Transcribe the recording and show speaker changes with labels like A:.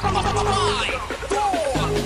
A: Five, four,